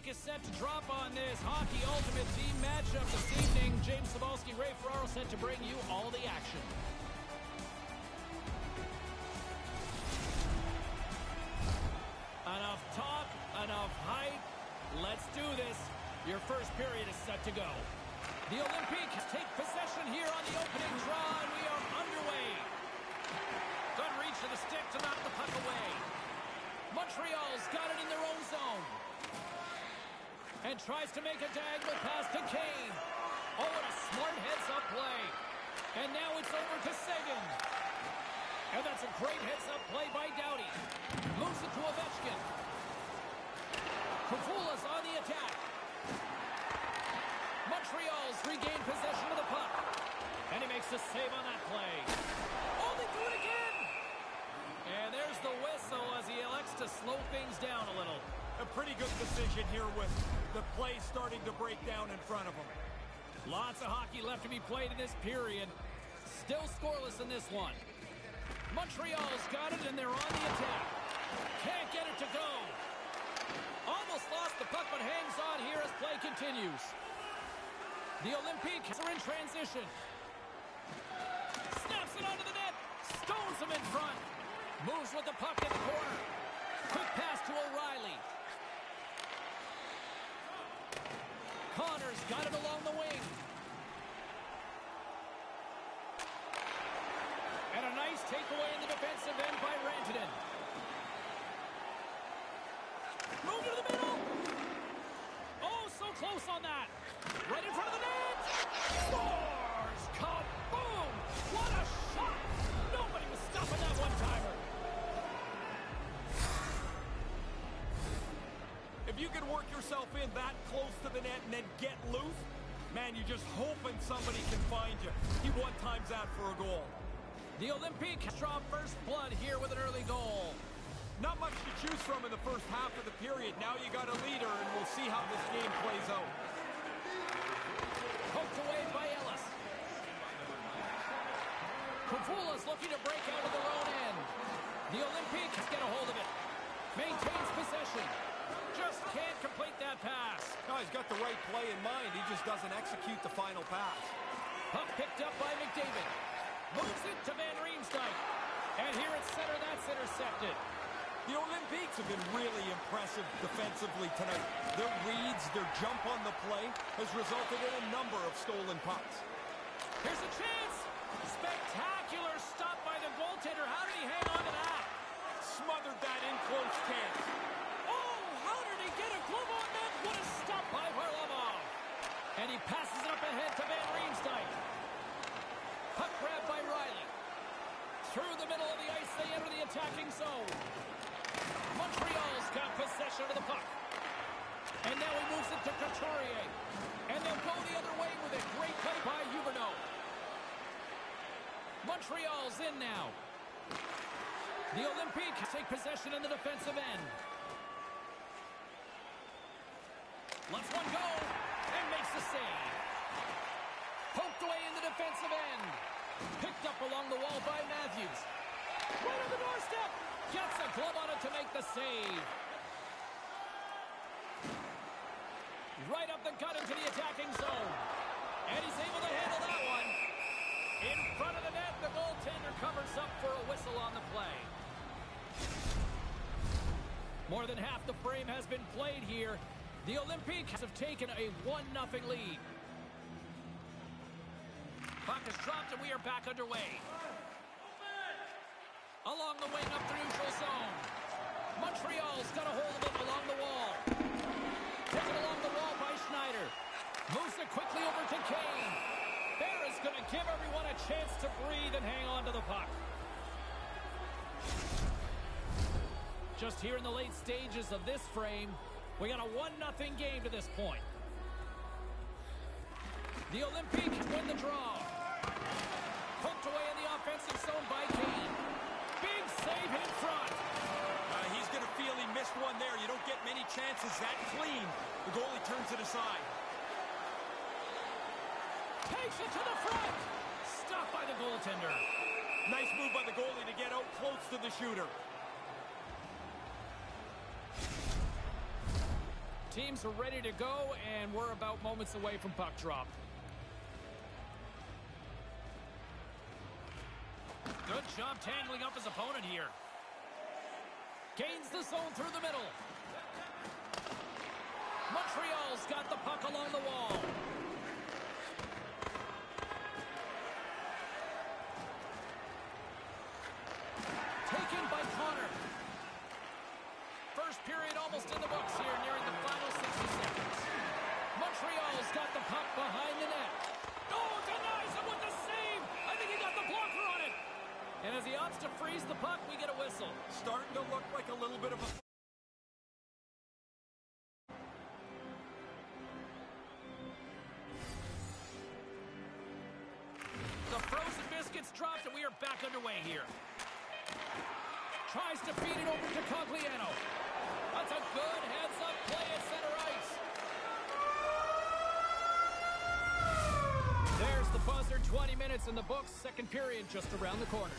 puck is set to drop on this Hockey Ultimate Team matchup this evening. James Cybulski, Ray Ferraro set to bring you all the action. Enough talk, enough hype. Let's do this. Your first period is set to go. The Olympiques take possession here on the opening draw, and we are underway. Good reach of the stick to knock the puck away. Montreal's got it in their own zone. And tries to make a diagonal pass to Kane. Oh, what a smart heads-up play. And now it's over to Seguin. And that's a great heads-up play by Doughty. Moves it to Ovechkin. Kafula's on the attack. Montreal's regained possession of the puck. And he makes the save on that play. Oh, they do it again! And there's the whistle as he elects to slow things down a little. A pretty good decision here with the play starting to break down in front of him. Lots of hockey left to be played in this period. Still scoreless in this one. Montreal's got it, and they're on the attack. Can't get it to go. Almost lost the puck, but hangs on here as play continues. The Olympiques are in transition. Snaps it onto the net. Stones him in front. Moves with the puck in the corner. Quick pass to O'Reilly. Connors got it along the wing. And a nice takeaway in the defensive end by Rantanen. Move to the middle. Oh, so close on that. Right in front of the net. You can work yourself in that close to the net and then get loose, man, you're just hoping somebody can find you. He one times out for a goal. The Olympique draw first blood here with an early goal. Not much to choose from in the first half of the period. Now you got a leader, and we'll see how this game plays out. Poked away by Ellis. Kavula's looking to break out of their own end. The Olympiques get a hold of it. Maintains possession. Just can't complete that pass. No, he's got the right play in mind. He just doesn't execute the final pass. Puck picked up by McDavid. Moves it to Van Riemsdyk. And here at center, that's intercepted. The Olympiques have been really impressive defensively tonight. Their reads, their jump on the play has resulted in a number of stolen pucks. Here's a chance. Spectacular stop by the goaltender. How did he hang on to that? Smothered that in close chance. He get a glove on that? What a stop by Varlamov. And he passes it up ahead to Van Riemsdyk. Puck grab by Riley. Through the middle of the ice, they enter the attacking zone. Montreal's got possession of the puck. And now he moves it to Couturier. And they'll go the other way with it. Great play by Huberdeau. Montreal's in now. The Olympiques take possession in the defensive end. Lets one go and makes the save. Poked away in the defensive end. Picked up along the wall by Matthews. Right on the doorstep. Gets a glove on it to make the save. Right up the gut into the attacking zone. And he's able to handle that one. In front of the net, the goaltender covers up for a whistle on the play. More than half the frame has been played here. The Olympiques have taken a 1-0 lead. Puck is dropped and we are back underway. Along the wing up the neutral zone. Montreal's got a hold of it along the wall. Taken along the wall by Schneider. Moves it quickly over to Kane. Bear is going to give everyone a chance to breathe and hang on to the puck. Just here in the late stages of this frame, we got a 1-0 game to this point. The Olympiques win the draw. Poked away in the offensive zone by Kane. Big save in front. Uh, he's going to feel he missed one there. You don't get many chances that clean. The goalie turns it aside. Takes it to the front. Stopped by the goaltender. Nice move by the goalie to get out close to the shooter. Teams are ready to go, and we're about moments away from puck drop. Good job tangling up his opponent here. Gains the zone through the middle. Montreal's got the puck biscuits dropped, and we are back underway here. Tries to feed it over to Cogliano. That's a good heads-up play at center ice. There's the buzzer, 20 minutes in the books, second period just around the corner.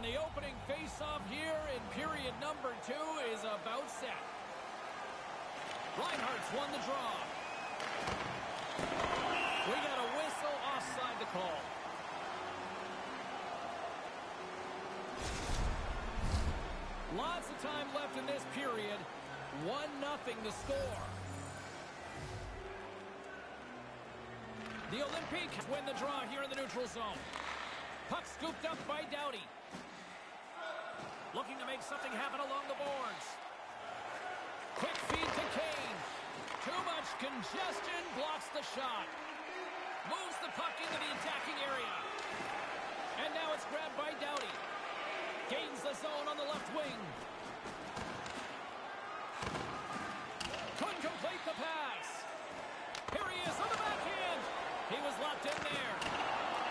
And the opening face-off here in period number two is about set. Reinhart's won the draw. We got a whistle offside the call. Lots of time left in this period. 1-0 the score. The Olympique win the draw here in the neutral zone. Puck scooped up by Doughty. Looking to make something happen along the boards. Quick feed to Kane. Too much congestion blocks the shot. Moves the puck into the attacking area. And now it's grabbed by Doughty. Gains the zone on the left wing. Couldn't complete the pass. Here he is on the backhand. He was locked in there.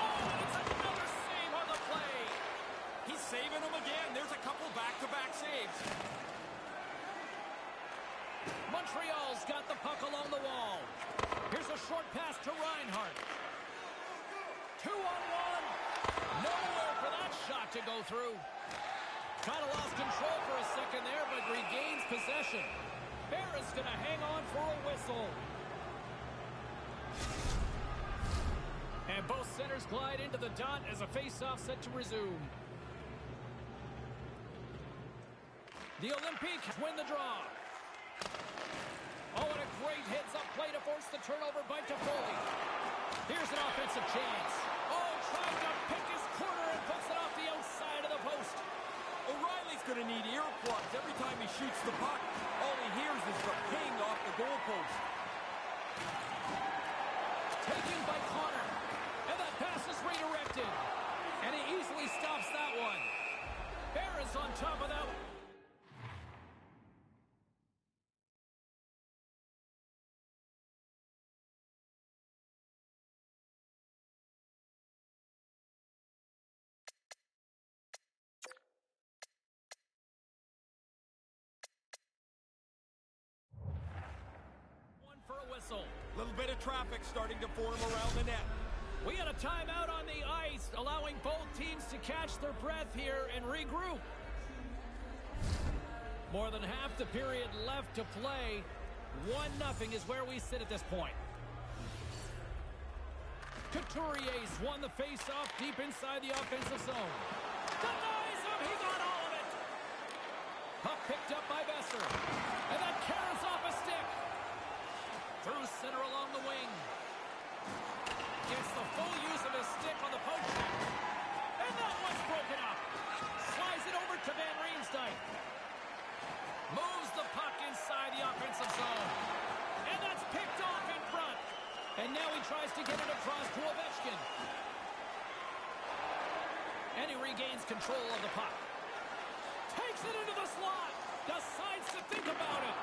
Oh, and it's another save on the play. He's saving them again. There's a couple back-to-back saves. Montreal's got the puck along the wall. Here's a short pass to Reinhart. Two on one. Nowhere for that shot to go through. Kind of lost control for a second there, but regains possession. Barron's going to hang on for a whistle. And both centers glide into the dot as a face-off set to resume. The Olympique win the draw. Oh, and a great heads-up play to force the turnover by Toffoli. Here's an offensive chance. Oh, trying to pick his corner and puts it off the outside of the post. O'Reilly's going to need earplugs every time he shoots the puck. All he hears is the ping off the goalpost. Taken by Connor. And that pass is redirected. And he easily stops that one. Barron's on top of that. One traffic starting to form around the net. We had a timeout on the ice, allowing both teams to catch their breath here and regroup. More than half the period left to play. 1-0 is where we sit at this point. Couturier's won the face-off deep inside the offensive zone. Denies him! He got all of it! Puck picked up by Boeser. And that carries off a stick. Through center along the wing. Gets the full use of his stick on the poke check. And that one's broken up. Slides it over to Van Riemsdyk. Moves the puck inside the offensive zone. And that's picked off in front. And now he tries to get it across to Ovechkin. And he regains control of the puck. Takes it into the slot. Decides to think about it.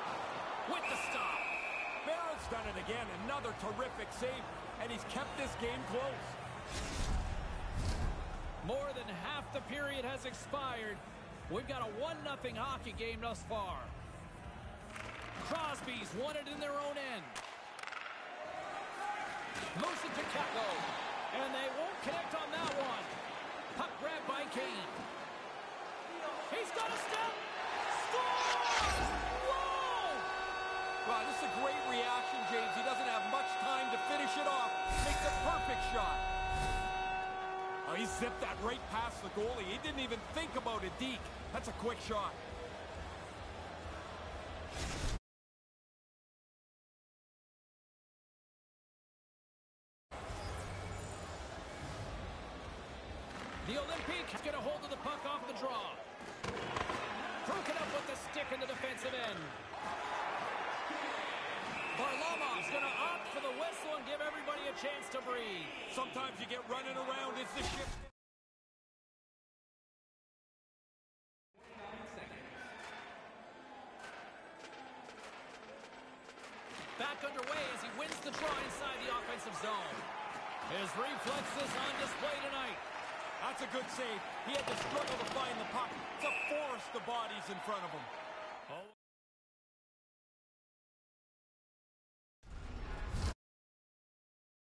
With the stop. Barrett's done it again. Another terrific save. And he's kept this game close. More than half the period has expired. We've got a 1-0 hockey game thus far. Crosby's won it in their own end. Moves it to Kepko. And they won't connect on that one. Puck grabbed by Kane. He's got a step. Scores! Wow, this is a great reaction, James. He doesn't have much time to finish it off. Makes a perfect shot. Oh, he zipped that right past the goalie. He didn't even think about a deke. That's a quick shot. The Olympique is going to hold the puck off the draw. Broken up with the stick in the defensive end. Varlamov's going to opt for the whistle and give everybody a chance to breathe. Sometimes you get running around as the ship... Back underway as he wins the draw inside the offensive zone. His reflexes on display tonight. That's a good save. He had to struggle to find the puck. It's a forest of bodies in front of him. Oh.